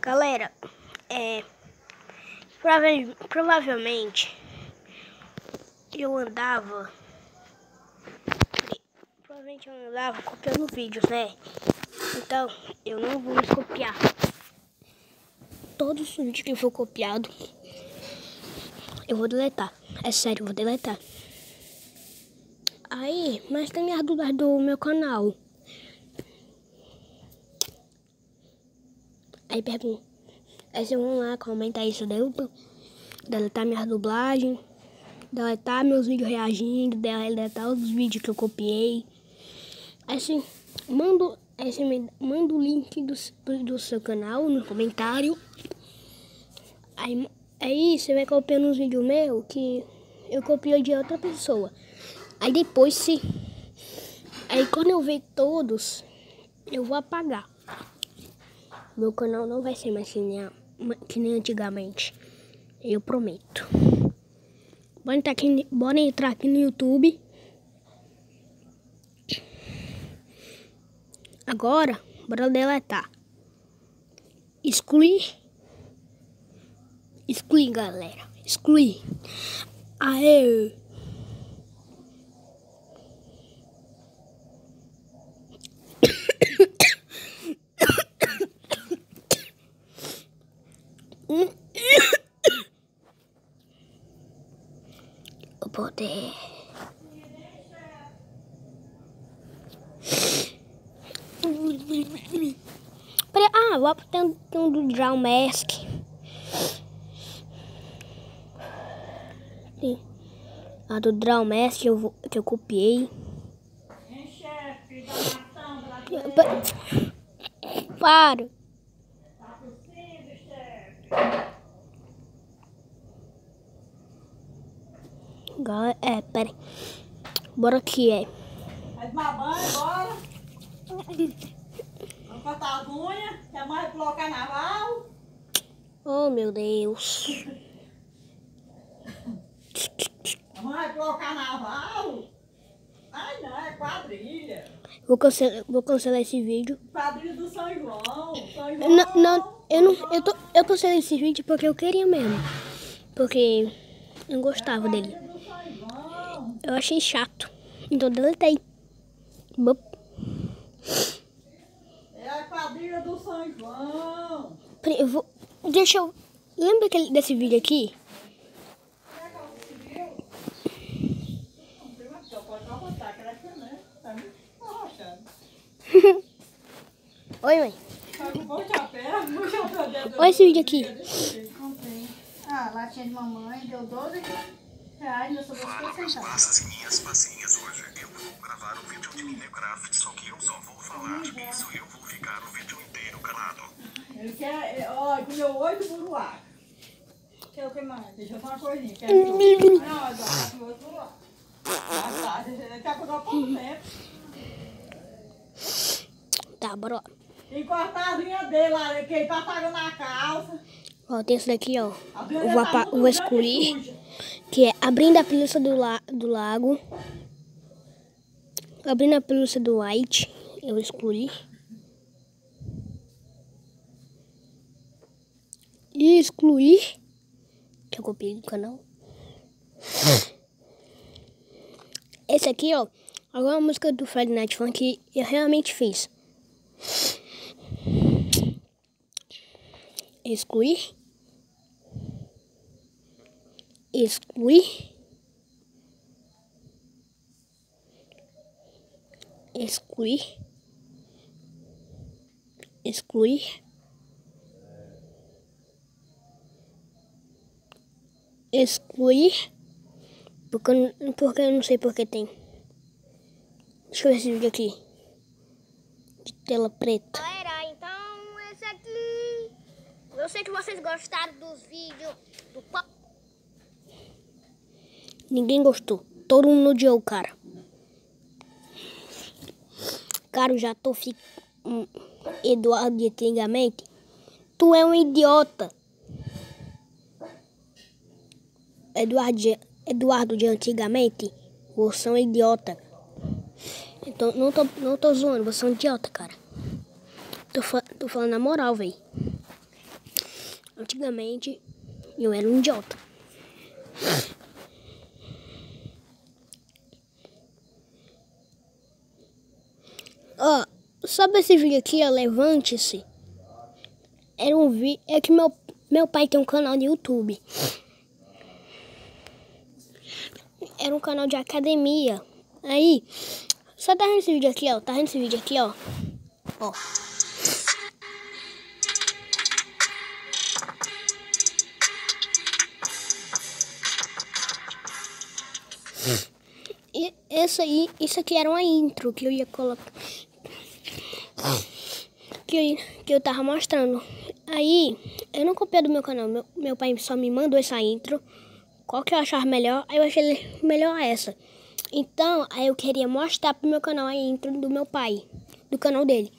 Galera, é. prova- provavelmente eu andava. Provavelmente eu andava copiando vídeos, né? Então eu não vou copiar. Todos os vídeos que for copiado, eu vou deletar. É sério, eu vou deletar. Aí, mas tem as dúvidas do meu canal. Aí pergunta. Aí vocês vão lá comentar isso dentro. Deletar minhas dublagens. Deletar meus vídeos reagindo. Deletar os vídeos que eu copiei. Assim, manda, assim, me- manda o link do, do, seu canal no comentário. Aí, aí você vai copiando uns vídeos meus que eu copiei de outra pessoa. Aí depois se. Aí quando eu ver todos, eu vou apagar. Meu canal não vai ser mais que nem, que nem antigamente. Eu prometo. Bora entrar, aqui, bora entrar aqui no YouTube. Agora, bora deletar. Excluir. Excluir, galera. Excluir. Aê! O poder. Ah, vou tem, um- tem um do Drown Mask. A do Drown Mask que eu, vou- que eu copiei. Hein, chefe, da nação brasileira. Pa- Para. Tá possível, chefe. Agora, é, peraí. Bora aqui, é. Vai tomar banho agora. Vamos cortar as unhas. Que amanhã vai pular o carnaval. Oh, meu Deus. Amanhã vai pular o carnaval. Ai, não, é quadrilha. Vou cancelar, vou cancelar esse vídeo. Quadrilha do São João. São João. Não, não, eu não, eu tô, eu cancelei esse vídeo porque eu queria mesmo. Porque eu gostava dele. Eu achei chato. Então deletei. Bop. É a quadrilha do São João. Peraí, Eu vou, deixa eu, lembra aquele, desse vídeo aqui? Oi, mãe. Olha esse vídeo aqui. Comprei. Ah, latinha de mamãe, deu 12 reais, eu só vou 50 centavos. Passas e minhas passinhas hoje. Eu vou gravar um vídeo de Minecraft, só que eu só vou falar disso. Eu vou ficar o vídeo inteiro calado. Ele quer, é, ó, comeu buruá. Quer o que mais? Deixa eu falar uma coisinha. Quer. Não, Eduardo, comeu oito buruá. Ah, tá. Daqui a pouco eu pouco tempo. Tá, bora lá. E cortar as linhas dele lá, que ele tá pagando a calça. Ó, tem esse daqui, ó. Eu vou, tá vou e escolher. Que é abrindo a pelúcia do, la do lago. Abrindo a pelúcia do white. Eu excluí. E excluir. Que eu copiei do canal. Esse aqui, ó. Agora a música do Friday Night Funk eu realmente fiz. Excluir. Excluir. Excluir. Excluir. Excluir. Porque, porque eu não sei porque tem. Deixa eu ver esse vídeo aqui. De tela preta. Sei que vocês gostaram dos vídeos do Ninguém gostou. Todo mundo odiou o cara. Cara, eu já tô fi... hum, Eduardo de antigamente. Tu é um idiota. Eduardo de, Eduardo de antigamente. Você é um idiota. Então, não tô, não tô zoando. Você é um idiota, cara. Tô, tô falando na moral, velho. Antigamente, eu era um idiota. Ó, sabe esse vídeo aqui, ó, Levante-se? Era um vídeo... É que meu, meu pai tem um canal no YouTube. Era um canal de academia. Aí, só tá vendo esse vídeo aqui, ó. Tá vendo esse vídeo aqui, ó? Ó. Essa aí, isso aqui era uma intro que eu ia colocar. Que eu, que eu tava mostrando. Aí, eu não copiei do meu canal. Meu, meu pai só me mandou essa intro. Qual que eu achava melhor? Aí eu achei melhor essa. Então, aí eu queria mostrar pro meu canal a intro do meu pai. Do canal dele.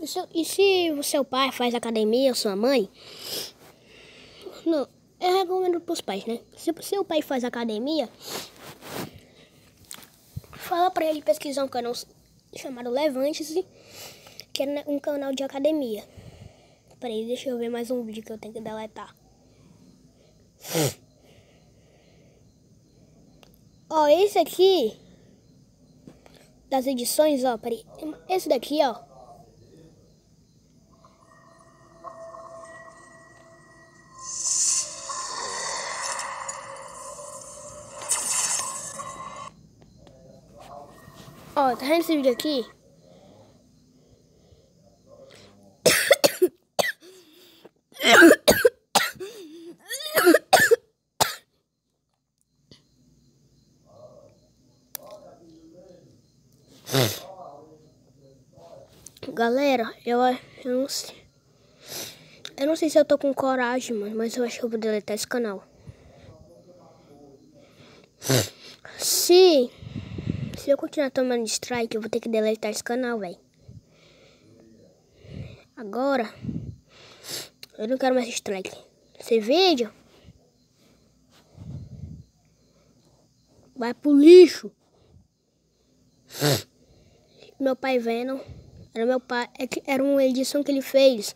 E se, e se o seu pai faz academia, ou sua mãe... Não, eu recomendo pros pais, né? Se o seu pai faz academia... Pra ele pesquisar um canal chamado Levante-se, que é um canal de academia. Peraí, deixa eu ver mais um vídeo que eu tenho que deletar. Ó, esse aqui das edições, ó, peraí. Esse daqui, ó. Ó, tá vendo esse vídeo aqui? Galera, eu, eu não sei. Eu não sei se eu tô com coragem, mano, mas eu acho que eu vou deletar esse canal. Se se eu continuar tomando strike, eu vou ter que deletar esse canal, velho. Agora, eu não quero mais strike. Esse vídeo vai pro lixo. Meu pai vendo, era meu pai, é era uma edição que ele fez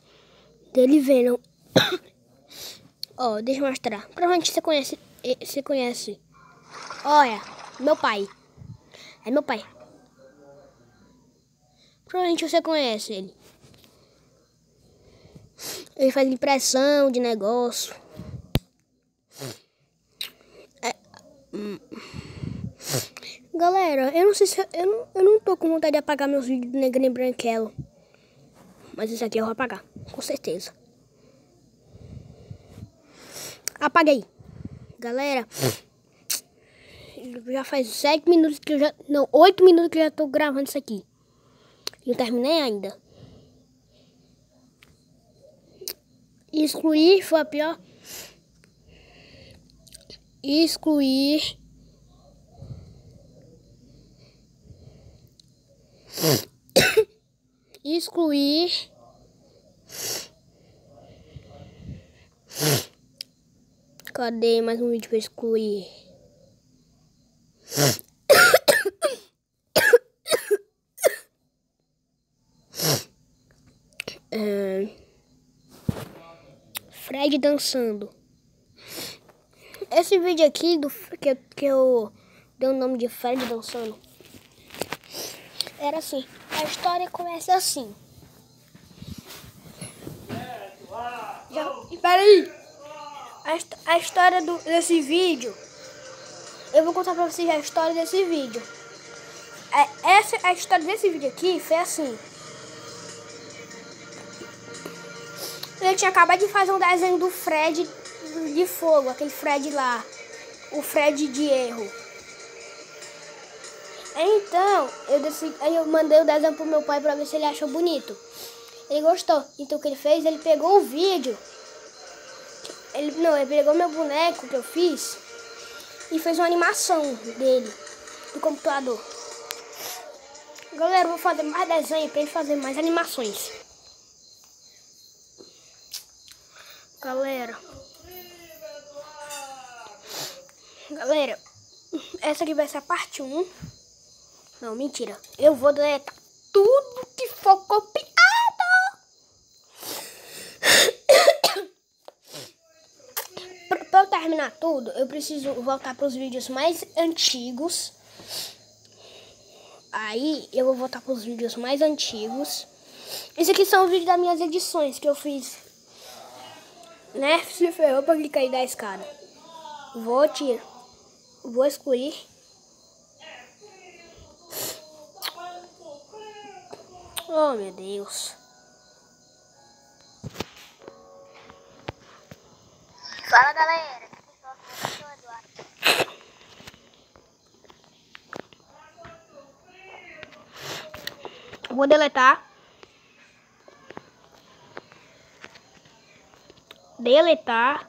dele vendo. Ó, oh, deixa eu mostrar. Provavelmente você conhece, você conhece. Olha, meu pai. É meu pai. Provavelmente você conhece ele. Ele faz impressão de negócio. É. Hum. Galera, eu não sei se. Eu não, eu não tô com vontade de apagar meus vídeos do Negrinho Branquelo. Mas esse aqui eu vou apagar, com certeza. Apaguei. Galera já faz sete minutos que eu já... Não, oito minutos que eu já tô gravando isso aqui. Não terminei ainda. Excluir foi a pior. Excluir. Excluir. Cadê mais um vídeo para excluir? É... Fred dançando. Esse vídeo aqui do que, que eu dei o nome de Fred dançando era assim. A história começa assim. Já, espera aí. A, a história do, desse vídeo eu vou contar pra vocês a história desse vídeo. É, essa a história desse vídeo aqui foi assim. Eu tinha acabado de fazer um desenho do Fred de fogo, aquele Fred lá. O Fred de erro. Então, eu decidi, eu mandei o desenho pro meu pai pra ver se ele achou bonito. Ele gostou. Então o que ele fez? Ele pegou o vídeo. Ele, não, ele pegou meu boneco que eu fiz e fez uma animação dele do computador. Galera, vou fazer mais desenho para ele fazer mais animações. Galera. Galera, essa aqui vai ser a parte 1. Não, mentira. Eu vou deletar tudo que for copiado. Terminar tudo, eu preciso voltar para os vídeos mais antigos. Aí eu vou voltar para os vídeos mais antigos. Esse aqui são os vídeos das minhas edições que eu fiz. Né? Se ferrou para ele cair da escada. Vou tirar. Vou excluir. Oh meu Deus. Fala galera, aqui pessoal, eu sou o Eduardo. Vou deletar. Deletar.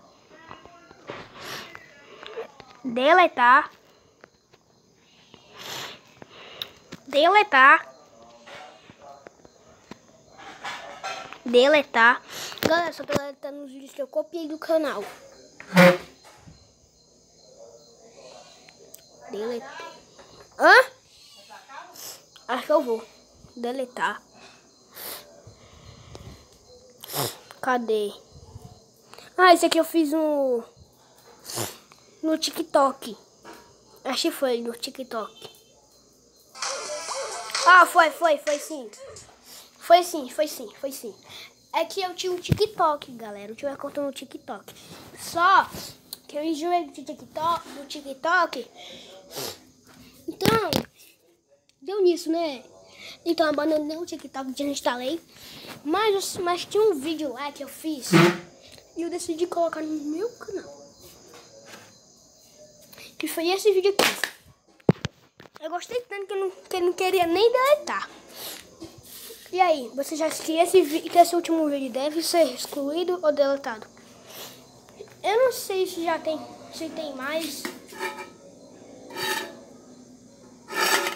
Deletar. Deletar. Deletar. Galera, só tô deletando os vídeos que eu copiei do canal. Deletar. Hã? Acho que eu vou deletar. Cadê? Ah, esse aqui eu fiz no no TikTok. Acho que foi no TikTok. Ah, foi, foi, foi sim. Foi sim, foi sim, foi sim. É que eu tinha um TikTok, galera. Eu tinha uma conta no TikTok. Só que eu enjoei do TikTok, do TikTok. Então, deu nisso, né? Então, abandonei o TikTok, desinstalei. Mas, mas tinha um vídeo lá que eu fiz. E eu decidi colocar no meu canal. Que foi esse vídeo aqui. Eu gostei tanto que eu não, que eu não queria nem deletar. E aí, você já que esse, que esse último vídeo deve ser excluído ou deletado? Eu não sei se já tem, se tem mais.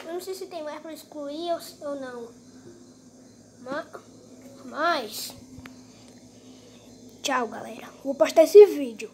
Eu não sei se tem mais para excluir ou, não. Ma- Mas, tchau, galera. Vou postar esse vídeo.